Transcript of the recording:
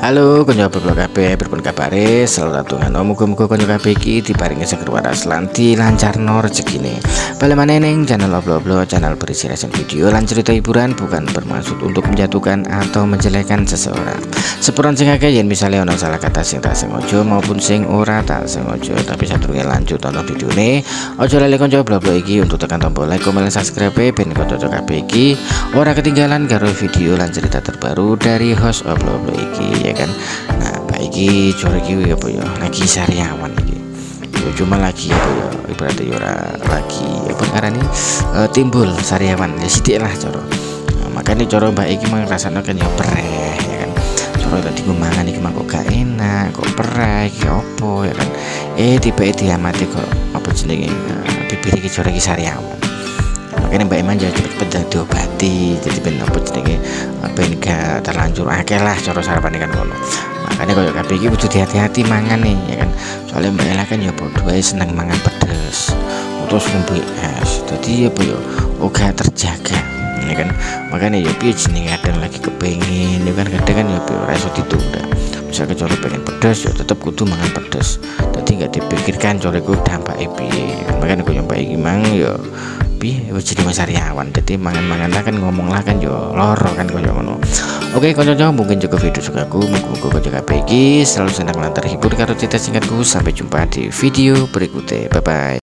Halo konco blog kabeh berpun kabare. Selalu atungan muga-muga konco kabeh iki diparingi seger waras lan dilancarno rezekine. Bale maneh ning channel Oblo-oblo channel berisi reaction video lan cerita hiburan bukan bermaksud untuk menjatuhkan atau menjelekkan seseorang. Sepuran sing akeh yen misale ana salah kata sing tak sengaja maupun sing ora tak sengaja. Tapi sadurunge lanjut tonton videone. Aja lali konco blog iki untuk tekan tombol like, komen, subscribe ben konco kabeh iki. Ora ketinggalan karo video lan cerita terbaru dari host Oblo-oblo iki ya kan. Nah baiki core iki apa ya. Lagi sariawan iki. Ya cuma lagi apa ya. Ibaratnya ya ora lagi apa ngarani uh, timbul sariawan ya sithik lah coro nah, makanya coro mbak iki rasanya kan ya pereh ya kan. Coro tadi gue mangan iki mah kok gak enak kok pereh iki opo ya kan. Eh tiba tiba diamati kok apa jenenge uh, bibir iki coro sariawan makanya mbak Iman jadi cepet cepet diobati jadi ben apa terlanjur akeh lah cara sarapan kan ngono. Makanya kalau kabeh iki kudu hati-hati mangan nih ya kan. Soalnya mbak Ella kan ya podo ae seneng mangan pedes. Terus ngombe es. Jadi apa ya? Oga terjaga ya kan. Makanya ya piye jenenge kadang lagi kepengen ya kan. Kadang kan ya ora iso ditunda. Bisa kecuali pengen pedas ya tetap kudu mangan pedas jadi nggak dipikirkan coba gue dampak piye. Makanya gue nyoba gimana ya wis jadi sariawan jadi mangan-mangan lah kan ngomong lah kan yo loro kan koyo ngono oke kanca mungkin cukup video sukaku muga-muga kanca kabeh iki selalu senang lan terhibur karo cerita singkatku sampai jumpa di video berikutnya. Bye bye